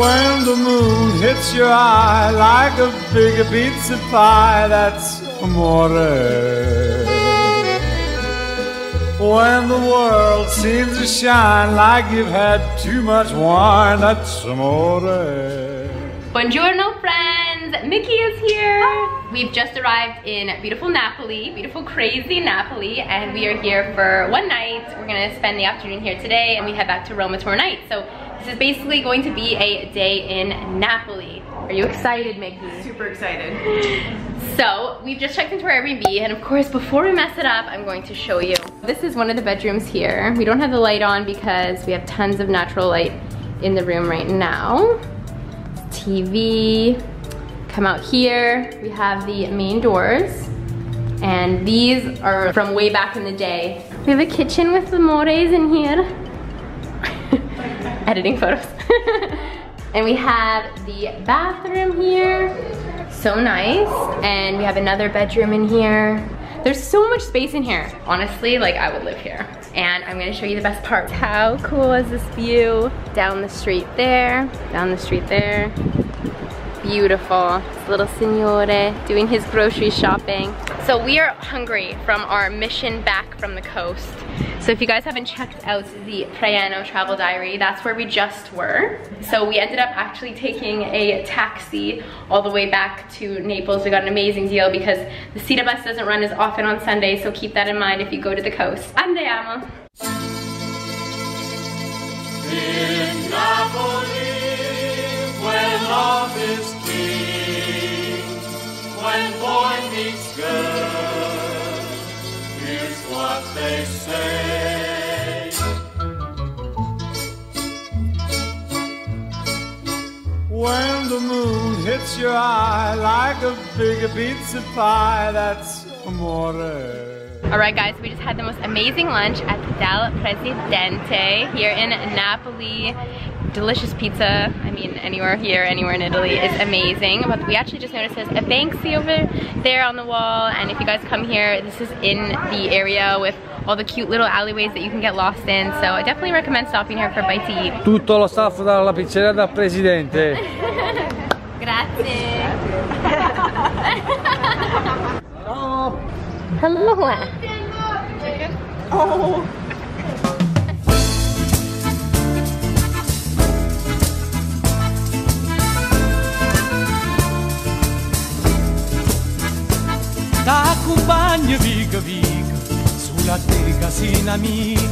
When the moon hits your eye like a big pizza pie, that's amore. When the world seems to shine like you've had too much wine, that's amore. Buongiorno friends, Mickey is here. We've just arrived in beautiful Napoli, beautiful crazy Napoli, and we are here for one night. We're gonna spend the afternoon here today and we head back to Roma tomorrow night. So this is basically going to be a day in Napoli. Are you excited, Mickey? Super excited. So we've just checked into our Airbnb and of course before we mess it up, I'm going to show you. This is one of the bedrooms here. We don't have the light on because we have tons of natural light in the room right now. TV. Come out here, we have the main doors. And these are from way back in the day. We have a kitchen with the mores in here. Editing photos. and we have the bathroom here. So nice. And we have another bedroom in here. There's so much space in here. Honestly, like I would live here. And I'm gonna show you the best part. How cool is this view? Down the street there, down the street there. Beautiful. Little signore doing his grocery shopping. So we are hungry from our mission back from the coast. So if you guys haven't checked out the Praiano travel diary, that's where we just were. So we ended up actually taking a taxi all the way back to Naples. We got an amazing deal because the Sita bus doesn't run as often on Sunday, so keep that in mind if you go to the coast. Andiamo. When the moon hits your eye like a big pizza pie, that's amore. All right guys, we just had the most amazing lunch at Del Presidente here in Napoli. Delicious pizza. I mean, anywhere here, anywhere in Italy is amazing. But we actually just noticed there's a Banksy over there on the wall. And if you guys come here, this is in the area with all the cute little alleyways that you can get lost in. So I definitely recommend stopping here for a bite to eat. Tutto lo staff dalla pizzeria del presidente. Grazie. Hello. Oh. Da compagno viga viga sulla te casina amica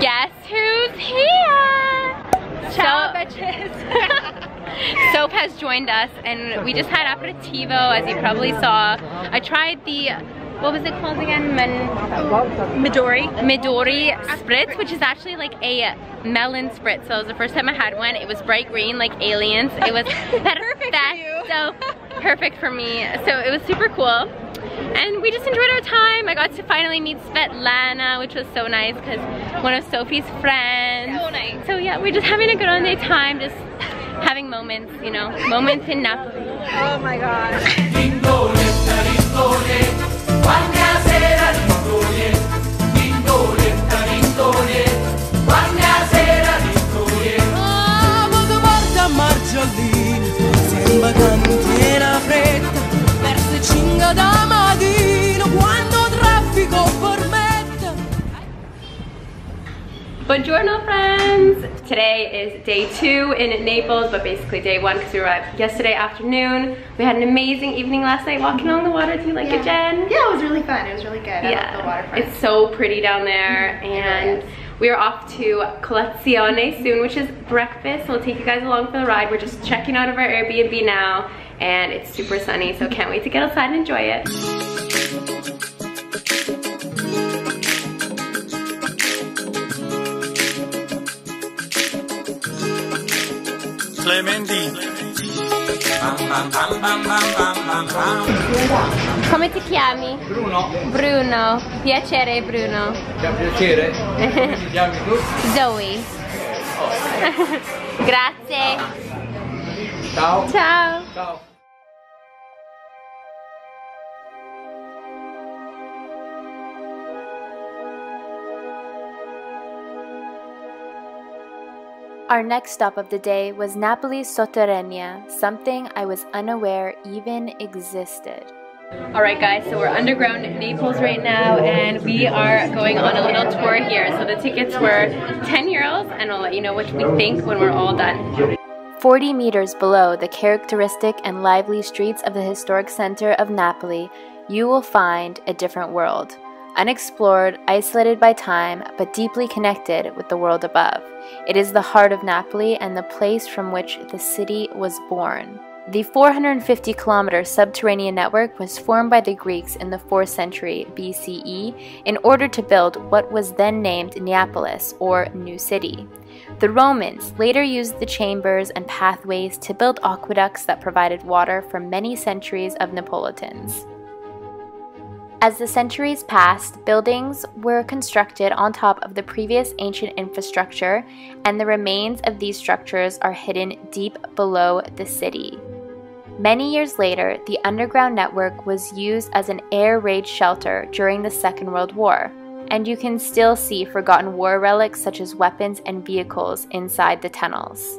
Guess who's here? Ciao, bitches. Soap has joined us and we just had aperitivo as you probably saw. I tried the, what was it called again? Men Midori. Midori Spritz, which is actually like a melon spritz. So it was the first time I had one. It was bright green like aliens. It was perfect for you. So perfect for me. So it was super cool. And we just enjoyed our time. I got to finally meet Svetlana, which was so nice because one of Sofie's friends. So nice. So yeah, we're just having a good on day time, just having moments, you know, moments in Napoli. Oh my god. Buongiorno friends! Today is day two in Naples, but basically day one because we arrived yesterday afternoon. We had an amazing evening last night walking along the water. Do you like it, Jenn? Yeah, it was really fun. It was really good. I love the Yeah, waterfront. it's so pretty down there mm-hmm. and we are off to colazione soon, which is breakfast. We'll take you guys along for the ride. We're just checking out of our Airbnb now and it's super sunny, so can't wait to get outside and enjoy it. Clementine. Come ti chiami? Bruno, Bruno. Piacere Bruno. ti piacere? Come ti chiami tu? Zoe. Grazie. Ciao. Ciao. Ciao. Our next stop of the day was Napoli Sotterranea, something I was unaware even existed. Alright guys, so we're underground Naples right now and we are going on a little tour here. So the tickets were 10 euros and we'll let you know what we think when we're all done. 40 meters below the characteristic and lively streets of the historic center of Napoli, you will find a different world. Unexplored, isolated by time, but deeply connected with the world above. It is the heart of Napoli and the place from which the city was born. The 450 kilometer subterranean network was formed by the Greeks in the 4th century BCE in order to build what was then named Neapolis, or New City. The Romans later used the chambers and pathways to build aqueducts that provided water for many centuries of Neapolitans. As the centuries passed, buildings were constructed on top of the previous ancient infrastructure, and the remains of these structures are hidden deep below the city. Many years later, the underground network was used as an air raid shelter during the Second World War, and you can still see forgotten war relics such as weapons and vehicles inside the tunnels.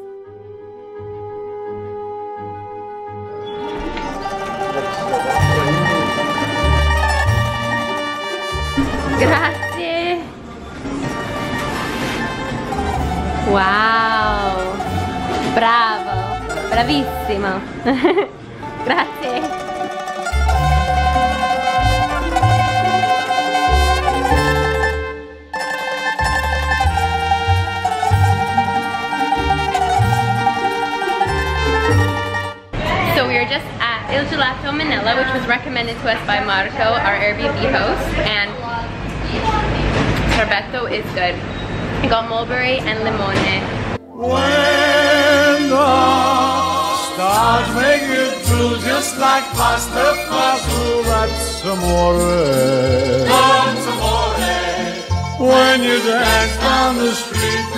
Wow! Bravo! Bravissimo! Grazie! So we are just at Il Gelato Mennella, which was recommended to us by Marco, our Airbnb host, and sorbetto is good. I got mulberry and limone. When the stars make it blue, just like pasta fasul, that's amore. That's amore. When you dance down the street